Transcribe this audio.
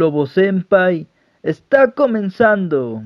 Lobo Senpai está comenzando.